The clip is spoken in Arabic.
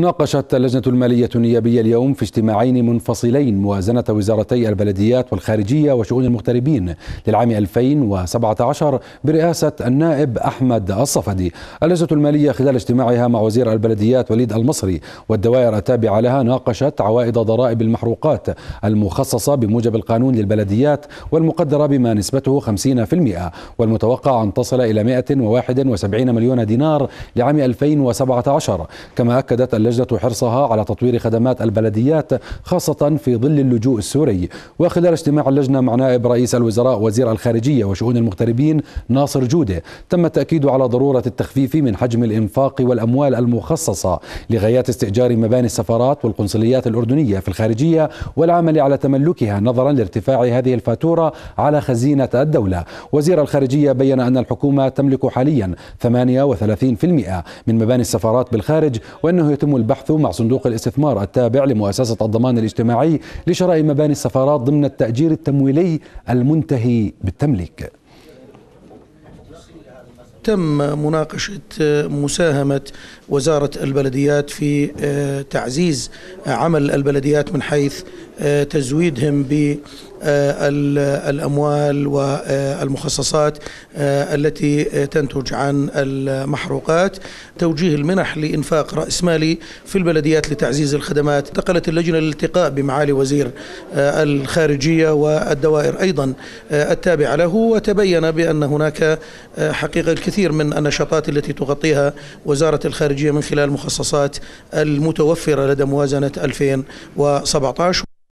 ناقشت اللجنة المالية النيابية اليوم في اجتماعين منفصلين موازنة وزارتي البلديات والخارجية وشؤون المغتربين للعام 2017 برئاسة النائب أحمد الصفدي. اللجنة المالية خلال اجتماعها مع وزير البلديات وليد المصري والدوائر التابعة لها ناقشت عوائد ضرائب المحروقات المخصصة بموجب القانون للبلديات والمقدرة بما نسبته 50% والمتوقع أن تصل إلى 171 مليون دينار لعام 2017 كما أكدت اللجنة حرصها على تطوير خدمات البلديات خاصة في ظل اللجوء السوري. وخلال اجتماع اللجنة مع نائب رئيس الوزراء وزير الخارجية وشؤون المغتربين ناصر جودة تم التأكيد على ضرورة التخفيف من حجم الإنفاق والأموال المخصصة لغايات استئجار مباني السفارات والقنصليات الأردنية في الخارجية والعمل على تملكها نظرا لارتفاع هذه الفاتورة على خزينة الدولة. وزير الخارجية بين أن الحكومة تملك حاليا 38% من مباني السفارات بالخارج وأنه يتم البحث مع صندوق الاستثمار التابع لمؤسسة الضمان الاجتماعي لشراء مباني السفارات ضمن التأجير التمويلي المنتهي بالتمليك. تم مناقشة مساهمة وزارة البلديات في تعزيز عمل البلديات من حيث تزويدهم ب الأموال والمخصصات التي تنتج عن المحروقات. توجيه المنح لإنفاق رأس مالي في البلديات لتعزيز الخدمات. انتقلت اللجنة للالتقاء بمعالي وزير الخارجية والدوائر أيضا التابعة له وتبين بأن هناك حقيقة الكثير من النشاطات التي تغطيها وزارة الخارجية من خلال المخصصات المتوفرة لدى موازنة 2017